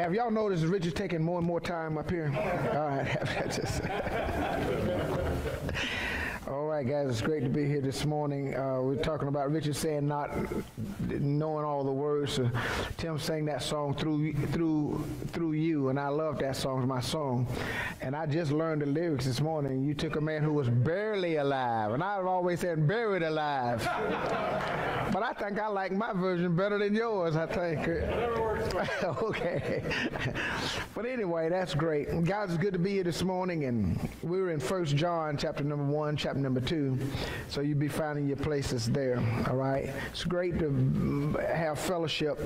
Have y'all noticed Richard's taking more and more time up here? All right. Right, guys, it's great to be here this morning. Uh, we're talking about Richard saying not knowing all the words. Uh, Tim sang that song through through through you, and I love that song. It's my song, and I just learned the lyrics this morning. You took a man who was barely alive, and I've always said buried alive. but I think I like my version better than yours. I think. okay. but anyway, that's great. Guys, it's good to be here this morning, and we were in First John, chapter number one, chapter number So you'll be finding your places there. All right. It's great to have fellowship,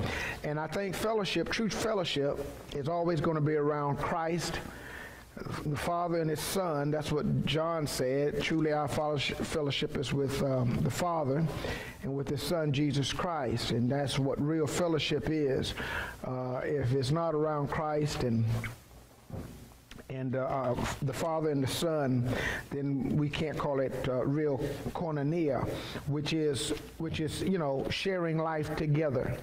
and I think fellowship, true fellowship, is always going to be around Christ the Father and His Son. That's what John said. Truly, our fellowship is with um, the Father and with His Son, Jesus Christ. And that's what real fellowship is. Uh, if it's not around Christ and and uh, uh, the Father and the Son, then we can't call it uh, real koinonia, which is which is you know sharing life together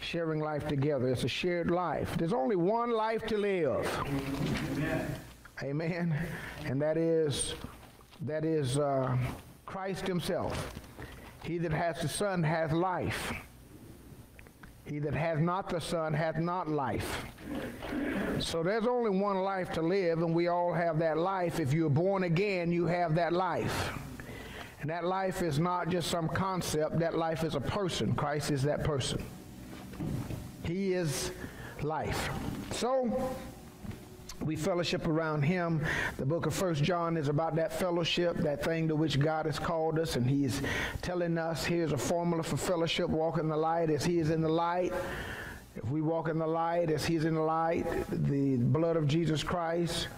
sharing life together. It's a shared life. There's only one life to live. Amen. Amen. And that is that is uh, Christ Himself. He that has the Son has life. He that has not the Son hath not life. So there's only one life to live, and we all have that life. If you're born again, you have that life. And that life is not just some concept, that life is a person. Christ is that person. He is life. So, we fellowship around him. The book of First John is about that fellowship, that thing to which God has called us, and he's telling us here's a formula for fellowship, walk in the light as he is in the light. If we walk in the light as he's in the light, the blood of Jesus Christ,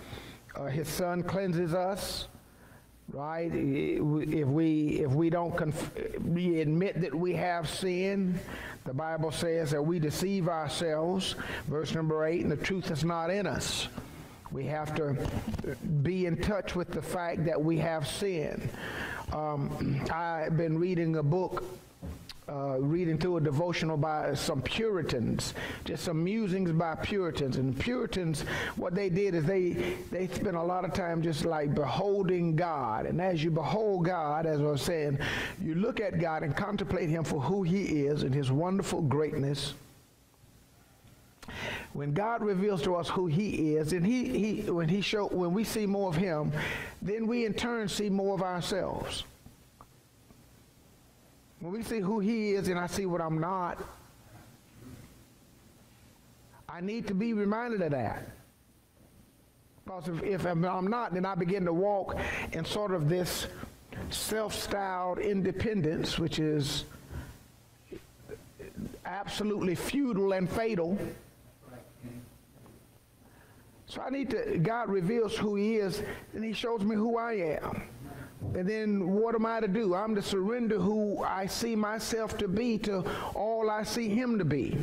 uh, his son cleanses us right if we if we don't conf- we admit that we have sin the bible says that we deceive ourselves verse number 8 and the truth is not in us we have to be in touch with the fact that we have sin um, i've been reading a book uh, reading through a devotional by some Puritans, just some musings by Puritans. And Puritans, what they did is they they spent a lot of time just like beholding God. And as you behold God, as I was saying, you look at God and contemplate Him for who He is and His wonderful greatness. When God reveals to us who He is, and He, he when He show when we see more of Him, then we in turn see more of ourselves. When we see who he is and I see what I'm not, I need to be reminded of that. Because if, if I'm not, then I begin to walk in sort of this self-styled independence, which is absolutely futile and fatal. So I need to, God reveals who he is, and he shows me who I am. And then what am I to do? I'm to surrender who I see myself to be to all I see him to be.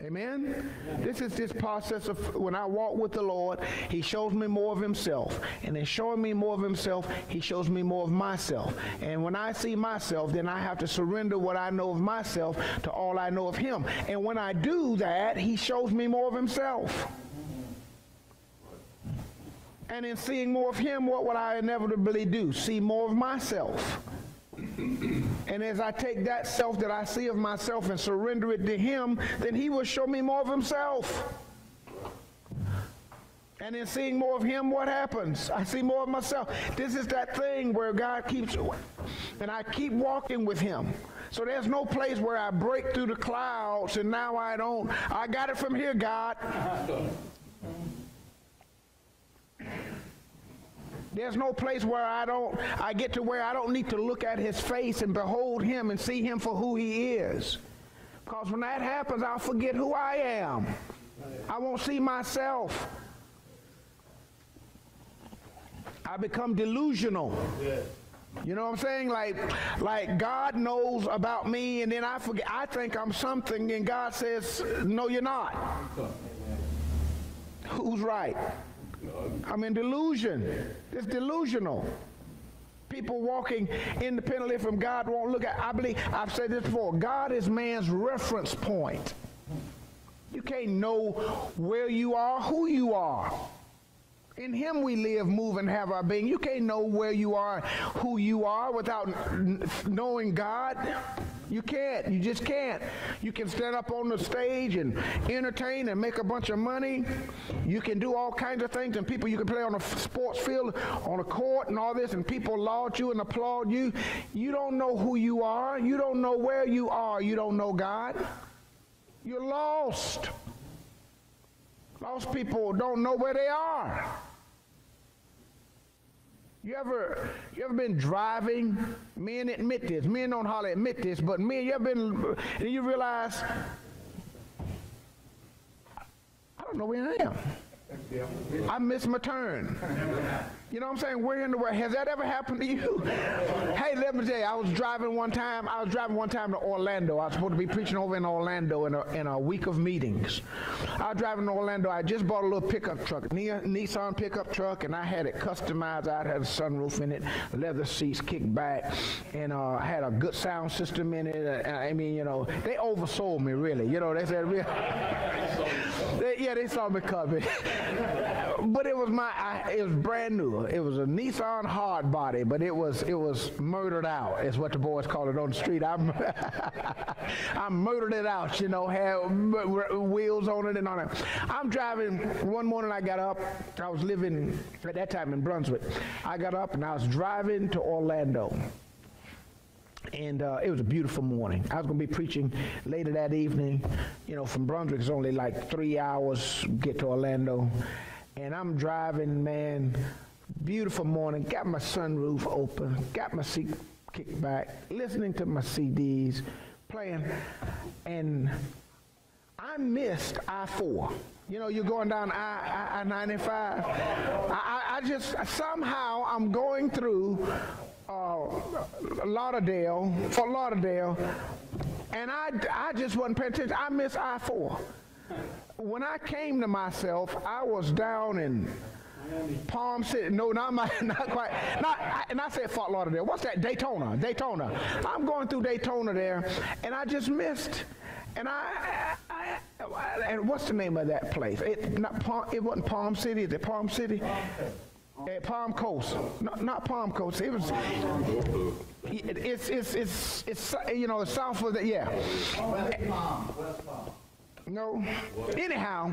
Amen? This is this process of when I walk with the Lord, He shows me more of Himself. And in showing me more of Himself, He shows me more of myself. And when I see myself, then I have to surrender what I know of myself to all I know of Him. And when I do that, He shows me more of Himself. And in seeing more of him, what would I inevitably do? See more of myself. And as I take that self that I see of myself and surrender it to him, then he will show me more of himself. And in seeing more of him, what happens? I see more of myself. This is that thing where God keeps, and I keep walking with him. So there's no place where I break through the clouds and now I don't. I got it from here, God. There's no place where I don't, I get to where I don't need to look at his face and behold him and see him for who he is. Because when that happens, I'll forget who I am. I won't see myself. I become delusional. You know what I'm saying? Like, like God knows about me, and then I forget. I think I'm something, and God says, "No, you're not." Who's right? I'm in delusion. It's delusional. People walking independently from God won't look at. I believe I've said this before. God is man's reference point. You can't know where you are, who you are. In him we live, move, and have our being. You can't know where you are, who you are without knowing God. You can't. You just can't. You can stand up on the stage and entertain and make a bunch of money. You can do all kinds of things, and people, you can play on a sports field, on a court, and all this, and people laud you and applaud you. You don't know who you are. You don't know where you are. You don't know God. You're lost. Lost people don't know where they are. You ever, you ever been driving? Men admit this. Men don't hardly admit this, but men, you ever been, and you realize, I don't know where I am. I missed my turn. You know what I'm saying? Where in the world? Has that ever happened to you? hey, let me tell you, I was driving one time, I was driving one time to Orlando. I was supposed to be preaching over in Orlando in a, in a week of meetings. I was driving to Orlando. I just bought a little pickup truck, Nissan pickup truck, and I had it customized. I had a sunroof in it, leather seats kicked back, and uh, had a good sound system in it. Uh, I mean, you know, they oversold me, really. You know, they said, they, yeah, they saw me coming. but it was my, I, it was brand new. It was a Nissan hard body, but it was it was murdered out. Is what the boys call it on the street. I'm I murdered it out. You know, had wheels on it and all that. I'm driving. One morning I got up. I was living at that time in Brunswick. I got up and I was driving to Orlando and uh, it was a beautiful morning. I was going to be preaching later that evening. You know, from Brunswick, it's only like three hours get to Orlando, and I'm driving, man, Beautiful morning, got my sunroof open, got my seat kicked back, listening to my CDs, playing, and I missed I-4. You know, you're going down I, I, 95 I, I, just, somehow I'm going through uh, Lauderdale, for Lauderdale, and I, I just wasn't paying attention. I missed I-4. When I came to myself, I was down in Palm City. No, not my, not quite. Not, I, and I said Fort Lauderdale. What's that? Daytona. Daytona. I'm going through Daytona there, and I just missed. And I, I, I and what's the name of that place? It not Palm, It wasn't Palm City. Is it Palm City? At Palm Coast, not, not Palm Coast. It was. it's it's it's it's you know the south of the yeah. West Palm. West Palm. No. Anyhow,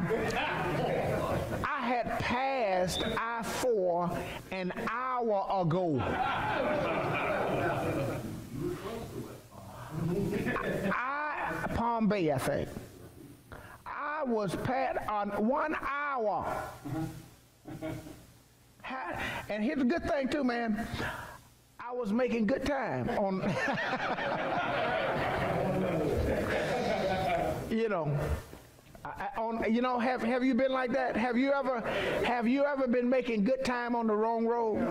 I had passed I 4 an hour ago. I, Palm Bay, I think. I was pat on one hour. And here's a good thing, too, man. I was making good time on. you know, I, on, you know, have, have you been like that? Have you ever, have you ever been making good time on the wrong road?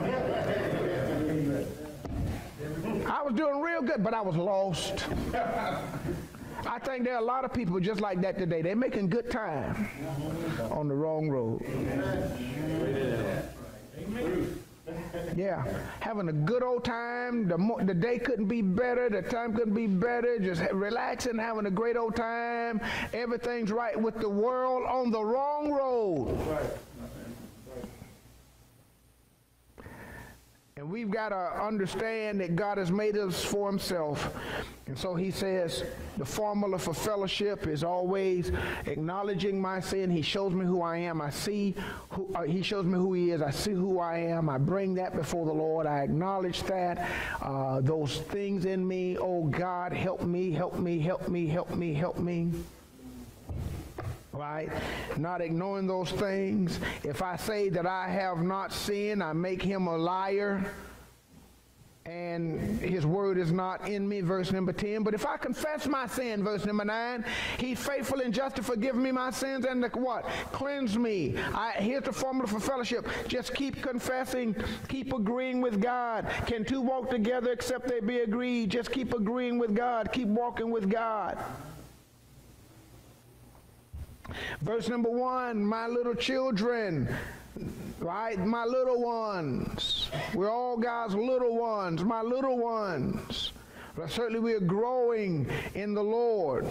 I was doing real good, but I was lost. I think there are a lot of people just like that today. They're making good time on the wrong road. Yeah, having a good old time. The, mo- the day couldn't be better. The time couldn't be better. Just relaxing, having a great old time. Everything's right with the world on the wrong road. Right. And we've got to understand that God has made us for himself. And so he says the formula for fellowship is always acknowledging my sin. He shows me who I am. I see who, uh, he shows me who he is. I see who I am. I bring that before the Lord. I acknowledge that. Uh, those things in me, oh God, help me, help me, help me, help me, help me right? Not ignoring those things. If I say that I have not sinned, I make him a liar and his word is not in me, verse number 10. But if I confess my sin, verse number 9, he's faithful and just to forgive me my sins and to what? Cleanse me. I, here's the formula for fellowship. Just keep confessing, keep agreeing with God. Can two walk together except they be agreed? Just keep agreeing with God, keep walking with God. Verse number one, my little children, right? My little ones. We're all God's little ones, my little ones. But certainly we are growing in the Lord,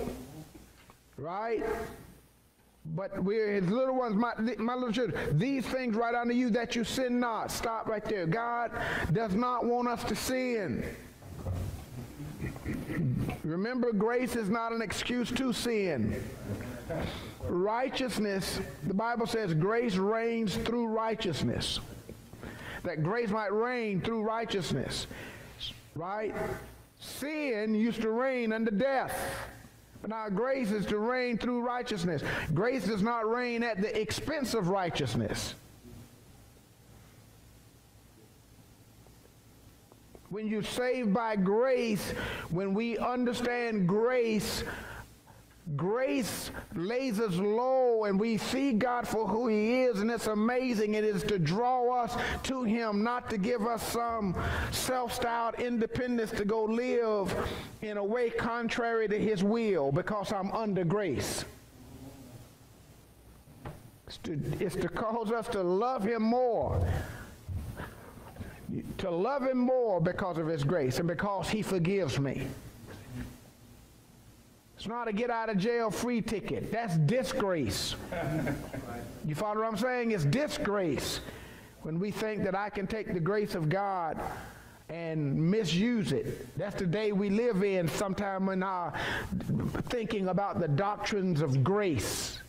right? But we're his little ones, my, my little children. These things write unto you that you sin not. Stop right there. God does not want us to sin. Remember, grace is not an excuse to sin. Righteousness, the Bible says grace reigns through righteousness. That grace might reign through righteousness. Right? Sin used to reign under death. But now grace is to reign through righteousness. Grace does not reign at the expense of righteousness. When you're saved by grace, when we understand grace, Grace lays us low and we see God for who he is and it's amazing. It is to draw us to him, not to give us some self-styled independence to go live in a way contrary to his will because I'm under grace. It's to, it's to cause us to love him more. To love him more because of his grace and because he forgives me. It's not a get out of jail free ticket. That's disgrace. You follow what I'm saying? It's disgrace when we think that I can take the grace of God and misuse it. That's the day we live in sometime in our thinking about the doctrines of grace.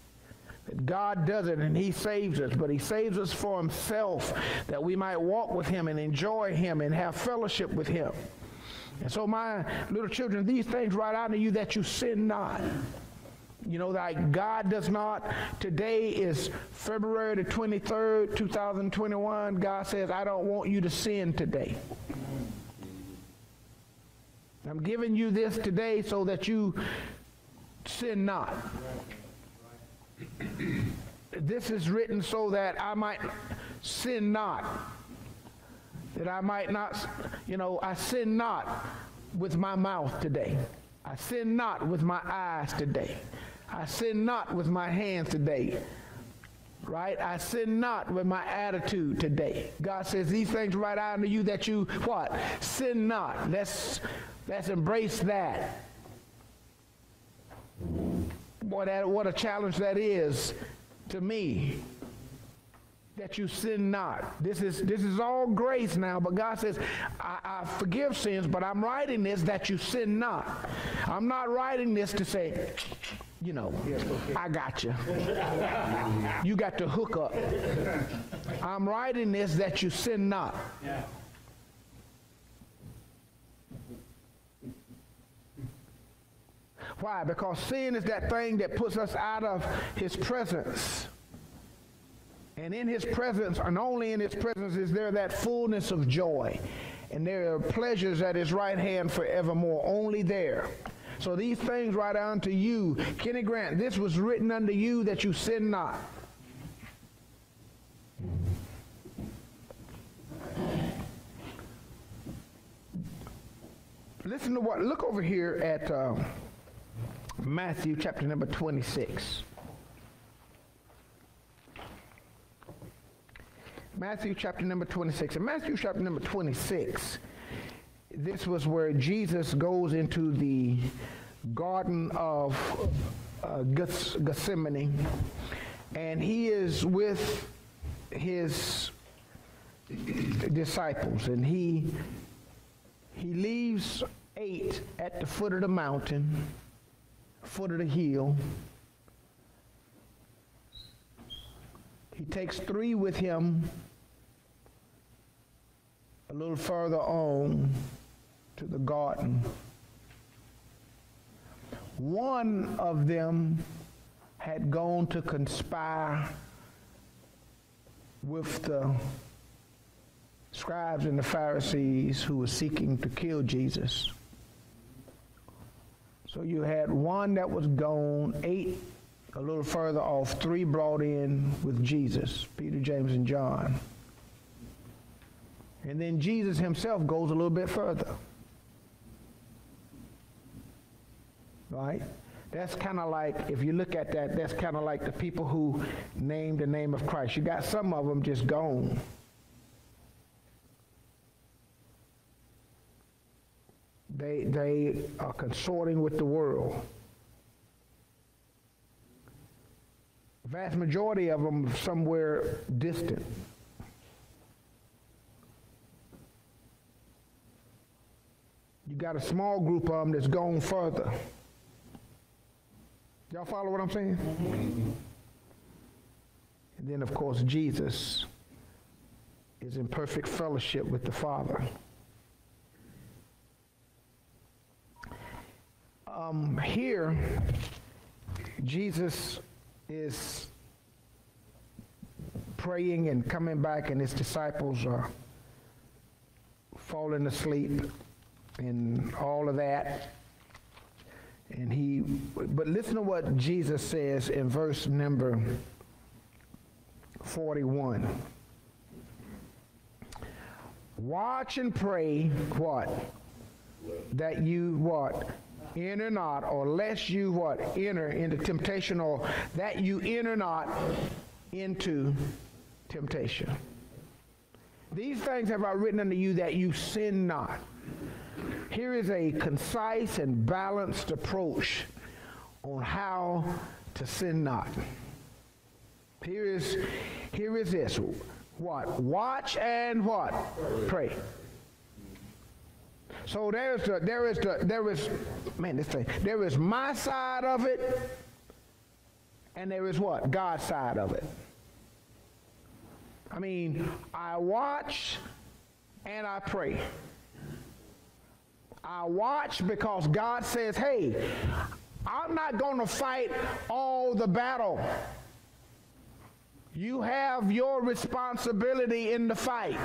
That God does it and he saves us, but he saves us for himself that we might walk with him and enjoy him and have fellowship with him. And so, my little children, these things write out to you that you sin not. You know, that God does not. Today is February the 23rd, 2021. God says, I don't want you to sin today. I'm giving you this today so that you sin not. This is written so that I might sin not that I might not, you know, I sin not with my mouth today. I sin not with my eyes today. I sin not with my hands today. Right? I sin not with my attitude today. God says these things right out unto you that you what? Sin not. Let's let's embrace that. What that, what a challenge that is to me that you sin not. This is this is all grace now, but God says, I, I, forgive sins, but I'm writing this that you sin not. I'm not writing this to say, you know, I got you. You got to hook up. I'm writing this that you sin not. Why? Because sin is that thing that puts us out of his presence. And in his presence, and only in his presence, is there that fullness of joy. And there are pleasures at his right hand forevermore. Only there. So these things write unto you. Kenny Grant, this was written unto you that you sin not. Listen to what, look over here at uh, Matthew chapter number 26. Matthew chapter number 26. In Matthew chapter number 26, this was where Jesus goes into the Garden of uh, Gethsemane, and he is with his disciples, and he he leaves eight at the foot of the mountain, foot of the hill. He takes three with him a little further on to the garden. One of them had gone to conspire with the scribes and the Pharisees who were seeking to kill Jesus. So you had one that was gone, eight a little further off, three brought in with Jesus, Peter, James, and John. And then Jesus himself goes a little bit further. Right? That's kind of like, if you look at that, that's kind of like the people who named the name of Christ. You got some of them just gone. They, they are consorting with the world. Vast majority of them somewhere distant. You got a small group of them that's gone further. Y'all follow what I'm saying? Mm-hmm. And then, of course, Jesus is in perfect fellowship with the Father. Um, here, Jesus is praying and coming back, and his disciples are falling asleep and all of that. And he, but listen to what Jesus says in verse number 41. Watch and pray what? That you what? Enter not, or lest you what? Enter into temptation, or that you enter not into temptation. These things have I written unto you that you sin not. Here is a concise and balanced approach on how to sin not. Here is, here is this. What? Watch and what? Pray. So there's the, there is the, there is, man, this thing, there is my side of it, and there is what? God's side of it. I mean, I watch and I pray. I watch because God says, hey, I'm not going to fight all the battle. You have your responsibility in the fight.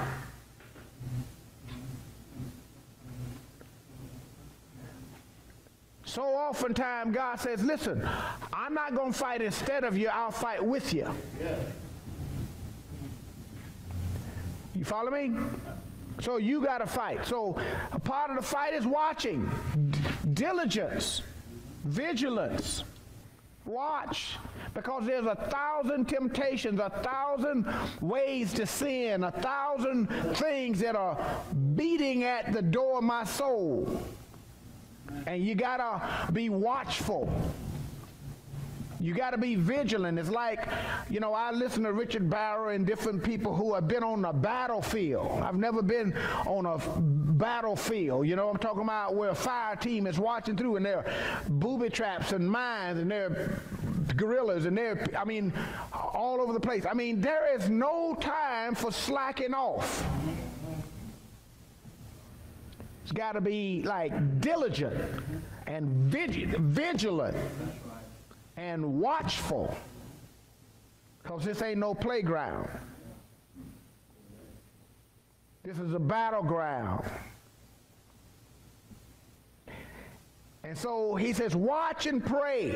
So oftentimes God says, listen, I'm not going to fight instead of you, I'll fight with you. You follow me? So you got to fight. So a part of the fight is watching, diligence, vigilance. Watch. Because there's a thousand temptations, a thousand ways to sin, a thousand things that are beating at the door of my soul. And you got to be watchful. You got to be vigilant. It's like, you know, I listen to Richard Barrow and different people who have been on the battlefield. I've never been on a battlefield. You know, I'm talking about where a fire team is watching through and there are booby traps and mines and there are guerrillas and they're, I mean, all over the place. I mean, there is no time for slacking off. It's got to be like diligent and vigilant and watchful because this ain't no playground. This is a battleground. And so he says, watch and pray,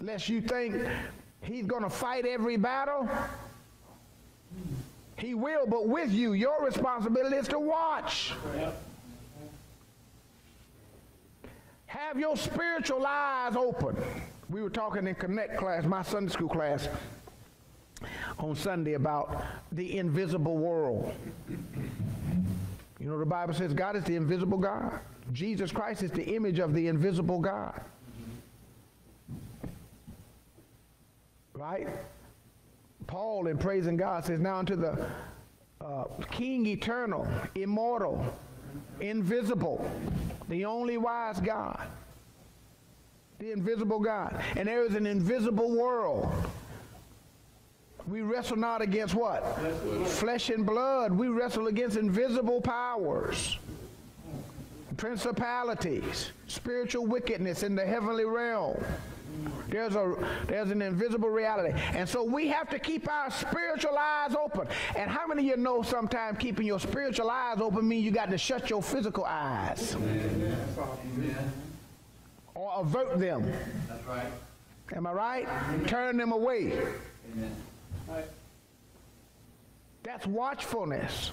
lest you think he's going to fight every battle. He will, but with you, your responsibility is to watch. Have your spiritual eyes open. We were talking in Connect class, my Sunday school class, on Sunday about the invisible world. You know, the Bible says God is the invisible God. Jesus Christ is the image of the invisible God. Right? Paul, in praising God, says, Now unto the uh, King eternal, immortal, invisible, the only wise God the invisible God. And there is an invisible world. We wrestle not against what? Flesh and blood. We wrestle against invisible powers, principalities, spiritual wickedness in the heavenly realm. There's a there's an invisible reality. And so we have to keep our spiritual eyes open. And how many of you know sometimes keeping your spiritual eyes open means you got to shut your physical eyes? Amen or avert them. That's right. Am I right? Amen. Turn them away. Amen. That's watchfulness.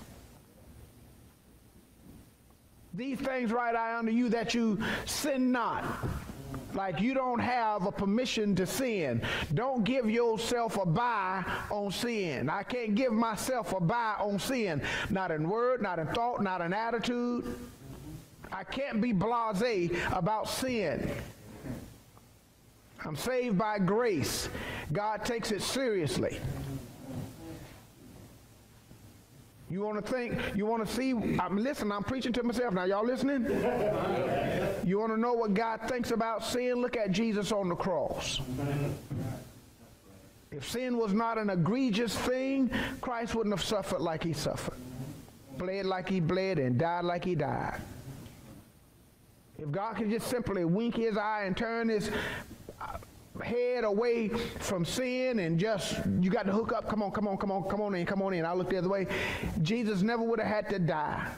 These things write I unto you that you sin not. Like you don't have a permission to sin. Don't give yourself a buy on sin. I can't give myself a buy on sin. Not in word, not in thought, not in attitude. I can't be blase about sin. I'm saved by grace. God takes it seriously. You want to think, you want to see, I'm listen, I'm preaching to myself now. Y'all listening? You want to know what God thinks about sin? Look at Jesus on the cross. If sin was not an egregious thing, Christ wouldn't have suffered like he suffered, bled like he bled, and died like he died. If God could just simply wink his eye and turn his head away from sin and just you got to hook up come on come on come on come on in come on in i look the other way jesus never would have had to die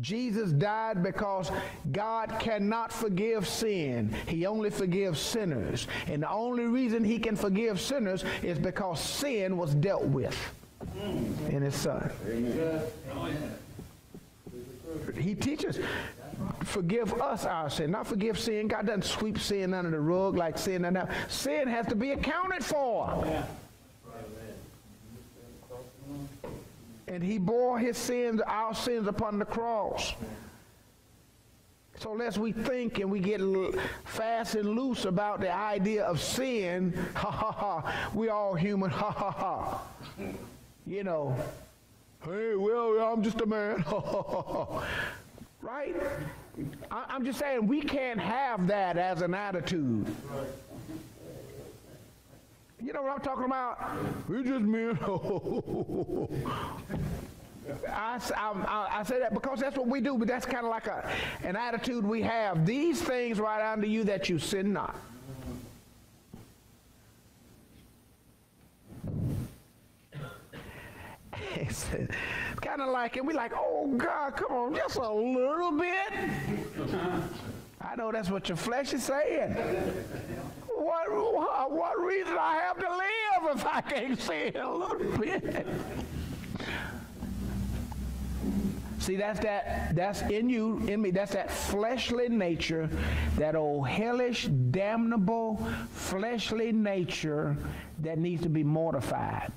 Jesus died because God cannot forgive sin. He only forgives sinners. And the only reason he can forgive sinners is because sin was dealt with in his son. Amen. He teaches forgive us our sin, not forgive sin. God doesn't sweep sin under the rug like sin. Sin has to be accounted for. Yeah. And he bore his sins, our sins upon the cross. So lest we think and we get fast and loose about the idea of sin, ha ha ha, we all human, ha ha ha. You know, hey, well, I'm just a man, ha ha ha. Right? I, am just saying we can't have that as an attitude. You know what I'm talking about? We just men. I, I, I, say that because that's what we do, but that's kind of like a, an attitude we have. These things write unto you that you sin not. it's kind of like, and we like, oh God, come on, just a little bit. I know that's what your flesh is saying. What, what, reason I have to live if I can't see a little bit? See, that's that, that's in you, in me, that's that fleshly nature, that old hellish, damnable, fleshly nature that needs to be mortified.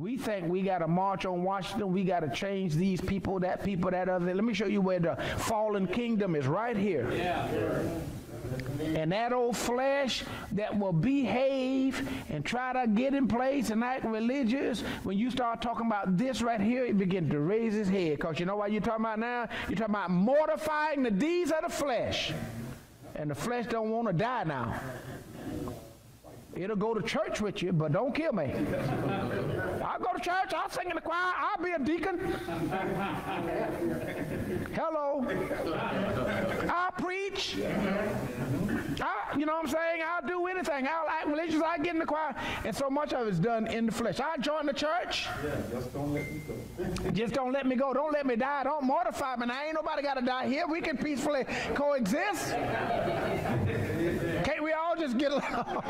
We think we got to march on Washington. We got to change these people, that people, that other. Let me show you where the fallen kingdom is right here. Yeah. And that old flesh that will behave and try to get in place and act religious, when you start talking about this right here, it begins to raise his head. Because you know what you're talking about now? You're talking about mortifying the deeds of the flesh. And the flesh don't want to die now. It'll go to church with you, but don't kill me. I'll go to church, I'll sing in the choir, I'll be a deacon. Hello. I'll preach. I, you know what I'm saying? I'll do anything. I'll act religious, I'll get in the choir. And so much of it's done in the flesh. I'll join the church. Yeah, just don't let me go. Just don't let me go. Don't let me die. Don't mortify me. Now, ain't nobody got to die here. We can peacefully coexist. Can't we all just get along?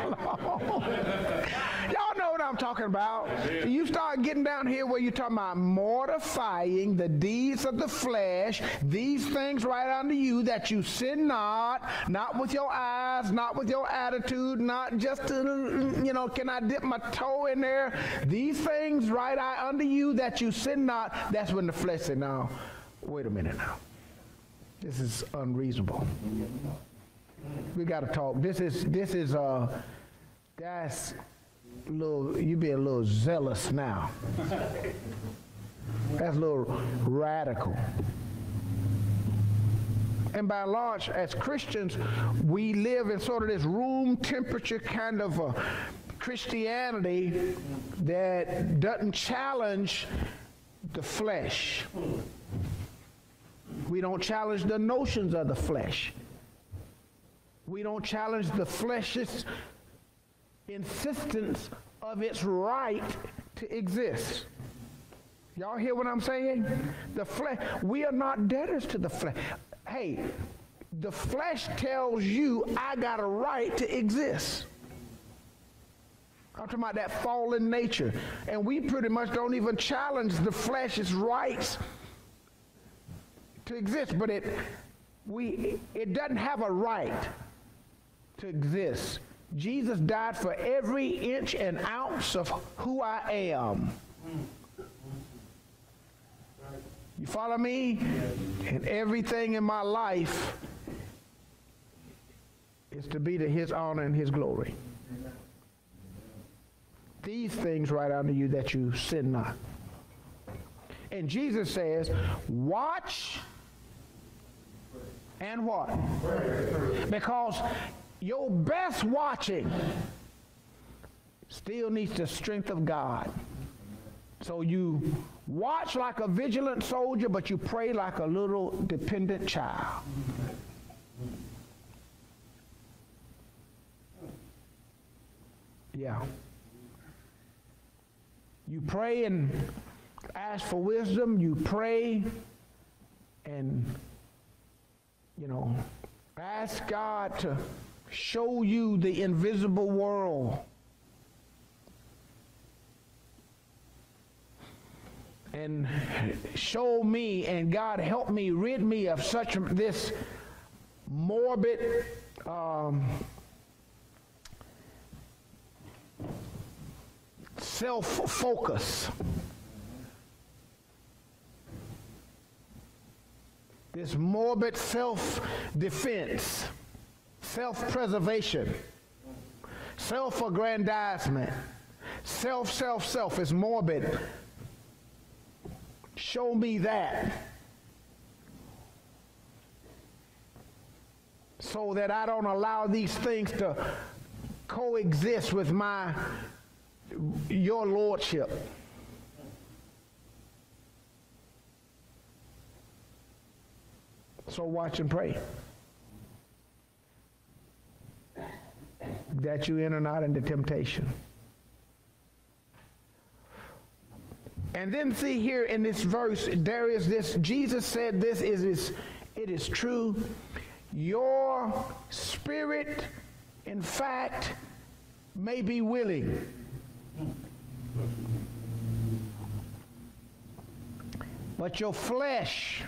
What I'm talking about. You start getting down here where you're talking about mortifying the deeds of the flesh, these things right unto you that you sin not, not with your eyes, not with your attitude, not just to, you know, can I dip my toe in there? These things right unto you that you sin not, that's when the flesh said, now, wait a minute now. This is unreasonable. We got to talk. This is, this is, uh, that's little, you be a little zealous now. That's a little radical. And by and large, as Christians, we live in sort of this room temperature kind of a Christianity that doesn't challenge the flesh. We don't challenge the notions of the flesh. We don't challenge the flesh's insistence of its right to exist. Y'all hear what I'm saying? The flesh, we are not debtors to the flesh. Hey, the flesh tells you I got a right to exist. I'm talking about that fallen nature. And we pretty much don't even challenge the flesh's rights to exist, but it we it doesn't have a right to exist. Jesus died for every inch and ounce of who I am. You follow me? And everything in my life is to be to his honor and his glory. These things write unto you that you sin not. And Jesus says, watch and what? Because your best watching still needs the strength of God. So you watch like a vigilant soldier, but you pray like a little dependent child. Yeah. You pray and ask for wisdom. You pray and, you know, ask God to show you the invisible world. And show me, and God help me, rid me of such this morbid um, self focus. This morbid self defense, self preservation, self aggrandizement, self, self, self is morbid. Show me that. So that I don't allow these things to coexist with my your lordship. So watch and pray. That you enter not into temptation. And then see here in this verse, there is this, Jesus said this is, is it is true. Your spirit, in fact, may be willing but your flesh,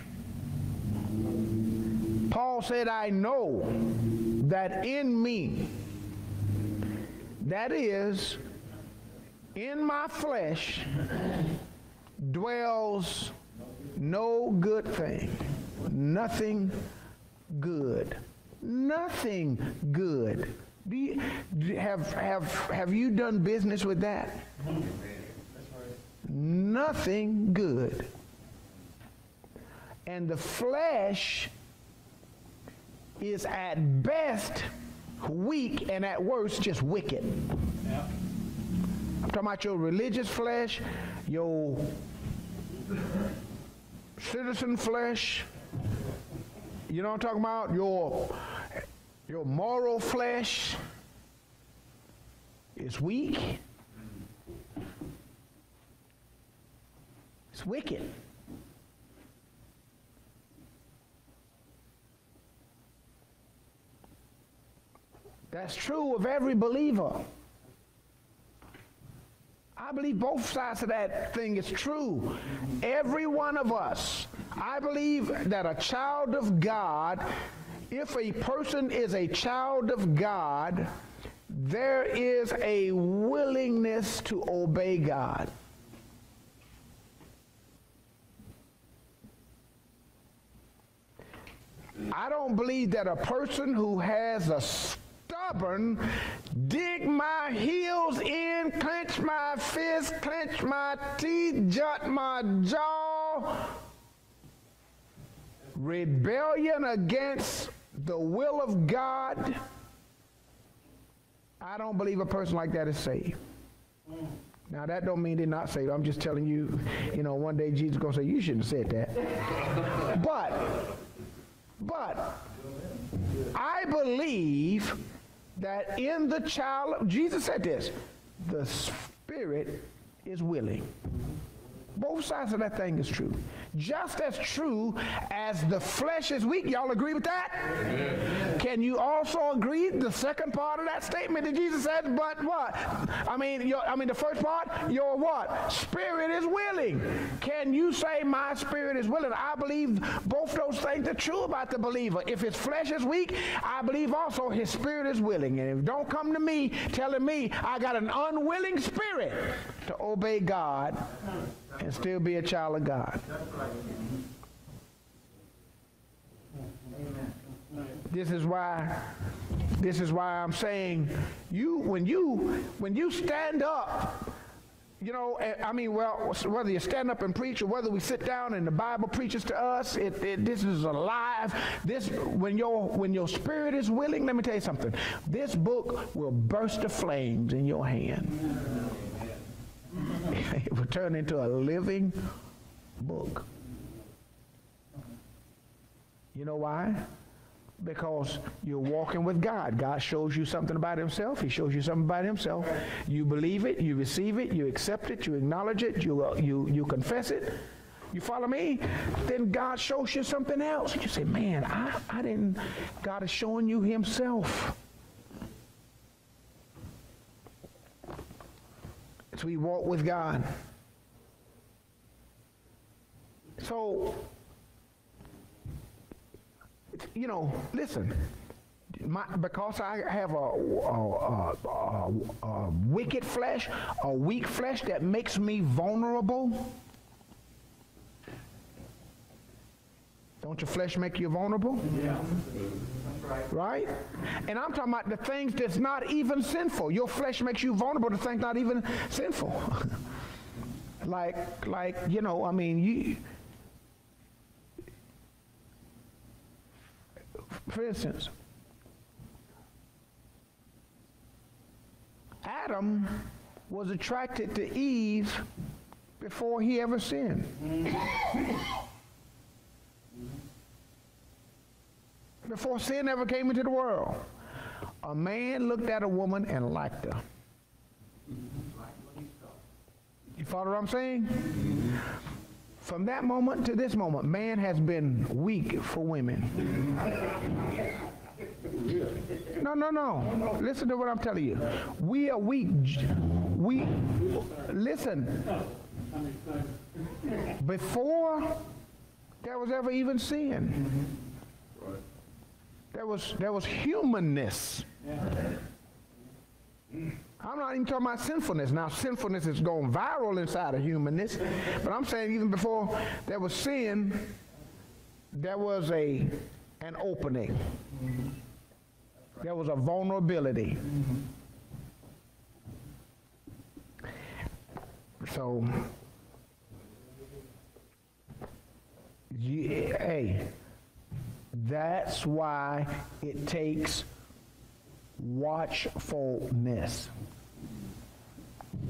Paul said, I know that in me, that is, in my flesh, dwells no good thing, nothing good, nothing good. Do you, have, have, have you done business with that? Nothing good. And the flesh is at best weak and at worst just wicked. Yeah. I'm talking about your religious flesh, your citizen flesh. You know what I'm talking about? Your your moral flesh is weak. It's wicked. That's true of every believer. I believe both sides of that thing is true. Every one of us. I believe that a child of God if a person is a child of God, there is a willingness to obey God. I don't believe that a person who has a stubborn, dig my heels in, clench my fist, clench my teeth, jut my jaw, rebellion against the will of God, I don't believe a person like that is saved. Now that don't mean they're not saved. I'm just telling you, you know, one day Jesus gonna say, you shouldn't have said that. but, but I believe that in the child, Jesus said this, the spirit is willing. Both sides of that thing is true just as true as the flesh is weak. Y'all agree with that? Amen. Can you also agree the second part of that statement that Jesus said, but what? I mean, your, I mean the first part, your what? Spirit is willing. Can you say my spirit is willing? I believe both those things are true about the believer. If his flesh is weak, I believe also his spirit is willing. And if don't come to me telling me I got an unwilling spirit to obey God and still be a child of God. This is why This is why I'm saying you when you when you stand up you know, eh, I mean, well, whether you stand up and preach or whether we sit down and the Bible preaches to us, it, it, this is alive. This, when your when your spirit is willing, let me tell you something. This book will burst the flames in your hand. it will turn into a living book. You know why? because you're walking with God. God shows you something about himself. He shows you something about himself. You believe it, you receive it, you accept it, you acknowledge it, you, uh, you, you confess it. You follow me? Then God shows you something else. You say, man, I, I didn't, God is showing you himself. So we walk with God. So you know, listen, my, because I have a, a, a, a, wicked flesh, a weak flesh that makes me vulnerable. Don't your flesh make you vulnerable? Yeah. Right? And I'm talking about the things that's not even sinful. Your flesh makes you vulnerable to things not even sinful. like, like, you know, I mean, you For instance, Adam was attracted to Eve before he ever sinned. before sin ever came into the world. A man looked at a woman and liked her. You follow what I'm saying? From that moment to this moment, man has been weak for women. No, no, no. Listen to what I'm telling you. We are weak. We, listen. Before there was ever even sin, there was, there was humanness. I'm not even talking about sinfulness. Now, sinfulness is going viral inside of humanness, but I'm saying even before there was sin, there was a an opening. There was a vulnerability. So, yeah, hey, that's why it takes watchfulness.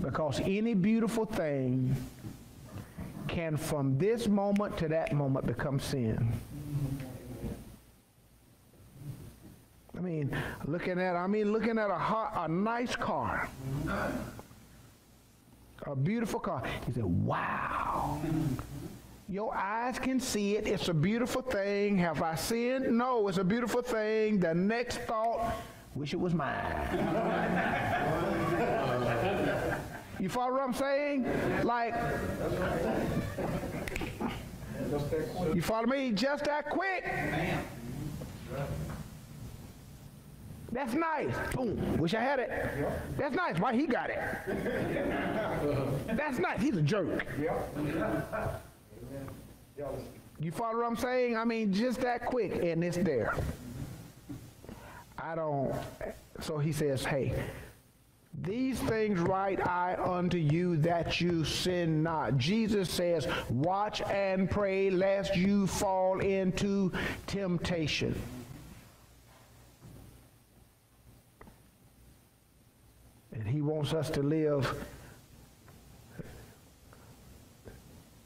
Because any beautiful thing can, from this moment to that moment, become sin. I mean, looking at, I mean, looking at a, hot, a nice car, a beautiful car. He said, wow. Your eyes can see it. It's a beautiful thing. Have I sinned? No, it's a beautiful thing. The next thought, wish it was mine. You follow what I'm saying? Like, you follow me? Just that quick. That's nice. Boom. Wish I had it. That's nice. Why he got it? That's nice. He's a jerk. You follow what I'm saying? I mean, just that quick, and it's there. I don't. So he says, hey, these things write I unto you that you sin not. Jesus says, Watch and pray lest you fall into temptation. And he wants us to live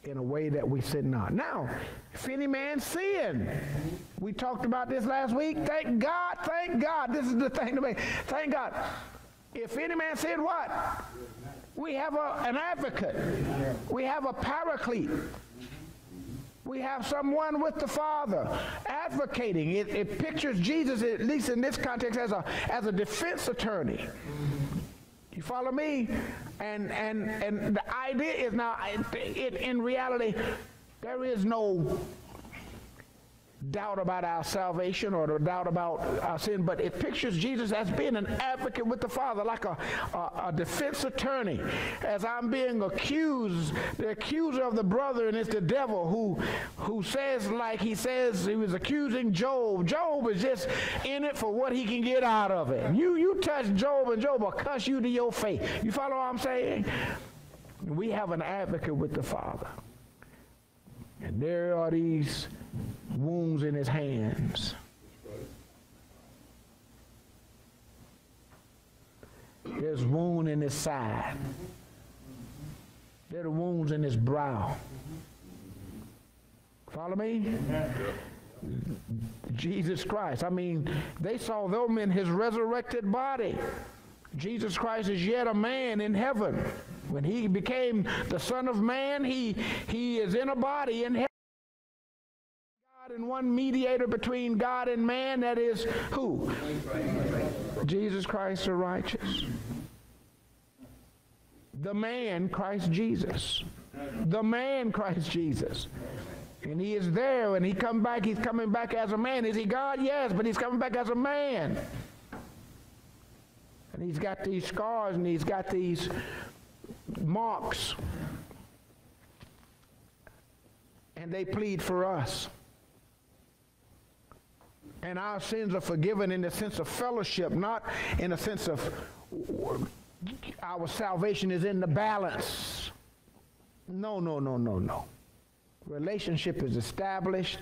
in a way that we sin not. Now, if any man sin, we talked about this last week. Thank God, thank God. This is the thing to me. Thank God. If any man said what? We have a, an advocate. We have a paraclete. We have someone with the Father advocating. It, it, pictures Jesus, at least in this context, as a, as a defense attorney. You follow me? And, and, and the idea is now, it, in reality, there is no doubt about our salvation or the doubt about our sin, but it pictures Jesus as being an advocate with the Father, like a, a, a, defense attorney. As I'm being accused, the accuser of the brother, and it's the devil who, who says, like he says, he was accusing Job. Job is just in it for what he can get out of it. You, you touch Job, and Job will cuss you to your face. You follow what I'm saying? We have an advocate with the Father. And there are these wounds in his hands. There's wound in his side. There are wounds in his brow. Follow me? Jesus Christ. I mean, they saw them in his resurrected body. Jesus Christ is yet a man in heaven. When he became the Son of Man, he, he is in a body in heaven and one mediator between God and man, that is who? Jesus Christ the righteous. The man, Christ Jesus. The man, Christ Jesus. And he is there and he come back, he's coming back as a man. Is he God? Yes, but he's coming back as a man. And he's got these scars and he's got these marks. And they plead for us and our sins are forgiven in the sense of fellowship, not in the sense of our salvation is in the balance. No, no, no, no, no. Relationship is established,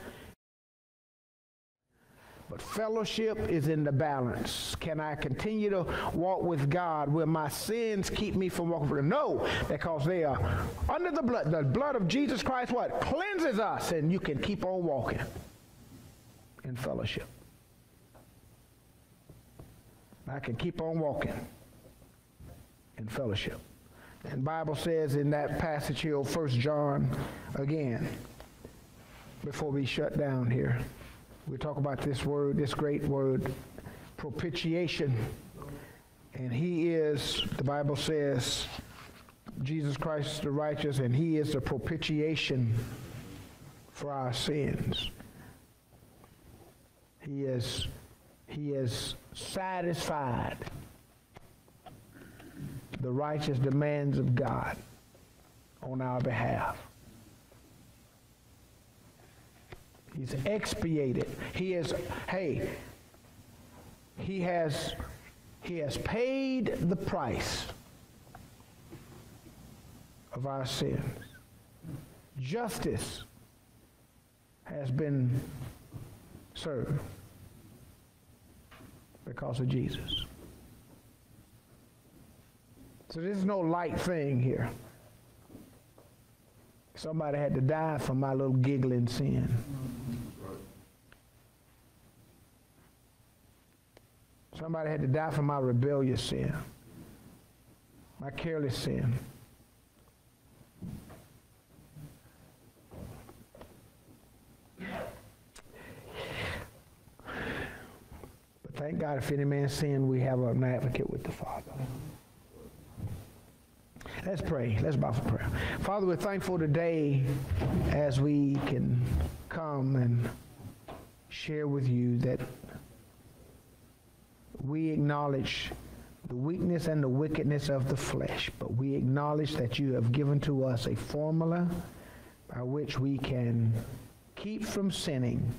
but fellowship is in the balance. Can I continue to walk with God where my sins keep me from walking with Him? No, because they are under the blood. The blood of Jesus Christ, what? Cleanses us, and you can keep on walking in fellowship. I can keep on walking in fellowship. And Bible says in that passage here, First John, again, before we shut down here, we talk about this word, this great word, propitiation. And he is, the Bible says, Jesus Christ is the righteous, and he is the propitiation for our sins. He is, he has satisfied the righteous demands of God on our behalf. He's expiated. He is, hey, he has he has paid the price of our sins. Justice has been served because of Jesus. So this is no light thing here. Somebody had to die for my little giggling sin. Somebody had to die for my rebellious sin, my careless sin. Thank God if any man sin, we have an advocate with the Father. Let's pray. Let's bow for prayer. Father, we're thankful today as we can come and share with you that we acknowledge the weakness and the wickedness of the flesh, but we acknowledge that you have given to us a formula by which we can keep from sinning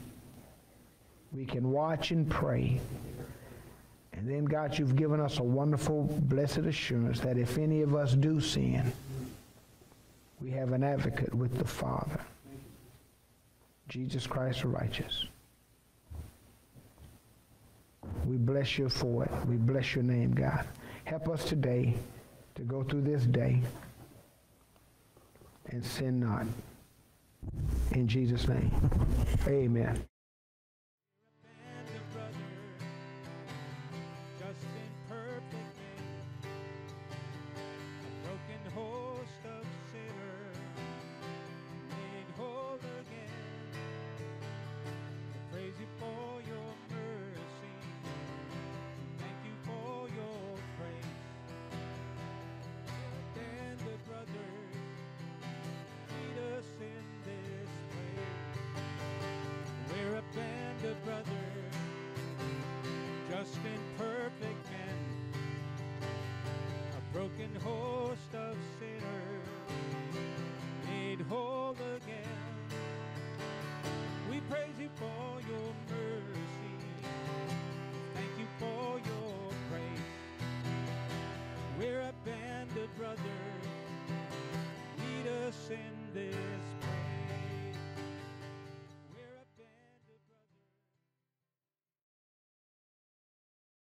we can watch and pray. And then, God, you've given us a wonderful, blessed assurance that if any of us do sin, we have an advocate with the Father, Jesus Christ the righteous. We bless you for it. We bless your name, God. Help us today to go through this day and sin not. In Jesus' name, amen.